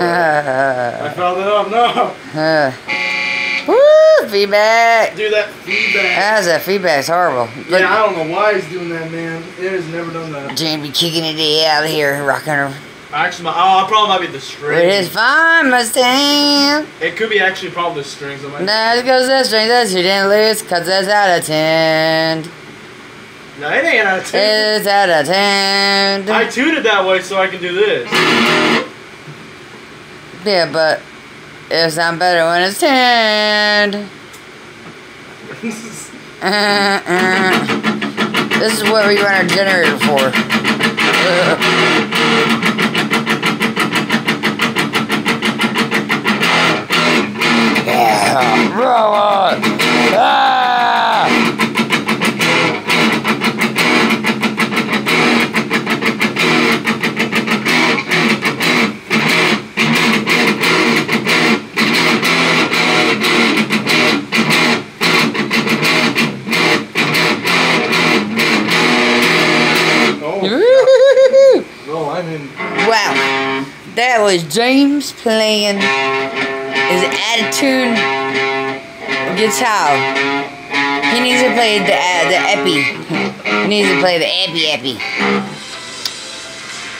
I found it up. No. Uh, woo, feedback. Do that feedback. That's a feedback's horrible. Look, Yeah, I don't know why he's doing that, man. It has never done that. Jamie kicking it out of here, rocking her. Actually, my, oh, probably might be the strings. It is fine, Mustang. It could be actually probably the strings. I might- Now it goes that string that you didn't lose, cause it's out of ten. No, it ain't out of ten. It's out of ten. I tuned it that way so I can do this. Yeah, but it sounds better when it's uh. This is what we run our generator for. yeah, Woo-hoo-hoo-hoo. I'm in. Wow, that was James playing his attitude guitar. He needs to play the uh, the epi. He needs to play the epi epi.